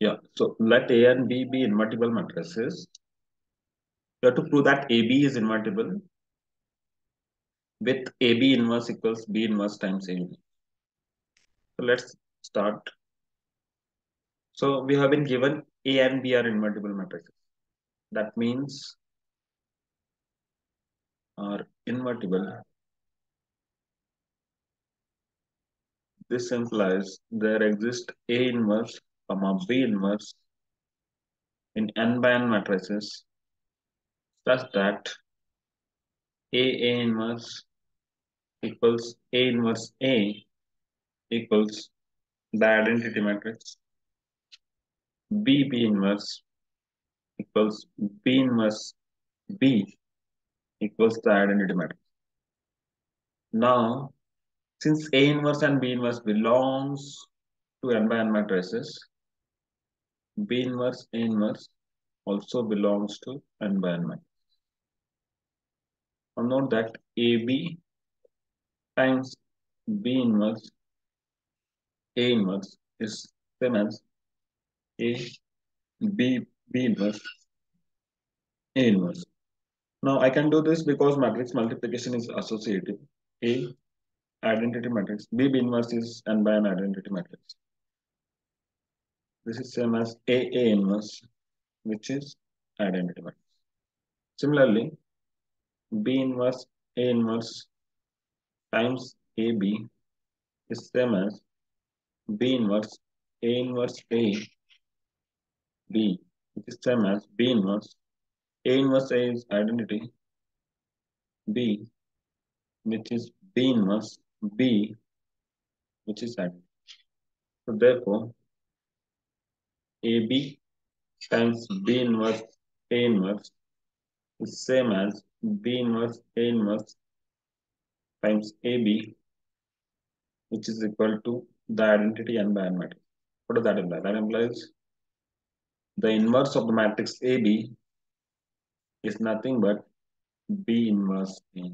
Yeah, so let A and B be invertible matrices. You have to prove that AB is invertible with AB inverse equals B inverse times AB. So let's start. So we have been given A and B are invertible matrices. That means are invertible. This implies there exists A inverse B inverse in n by n matrices such that A A inverse equals A inverse A equals the identity matrix. B B inverse equals B inverse B equals the identity matrix. Now, since A inverse and B inverse belongs to n by n matrices, B inverse A inverse also belongs to n by n matrix. Now note that AB times B inverse A inverse is same as A B B inverse A inverse. Now I can do this because matrix multiplication is associative. A identity matrix, B B inverse is n by n identity matrix. This is same as A A inverse, which is identity matrix. Similarly, B inverse A inverse times AB is same as B inverse A inverse A B, which is same as B inverse A inverse A is identity B, which is B inverse B, which is identity. So therefore, AB times B mm-hmm. inverse A inverse is same as B inverse A inverse times AB, which is equal to the identity n by n matrix. What does that imply? That implies the inverse of the matrix AB is nothing but B inverse A.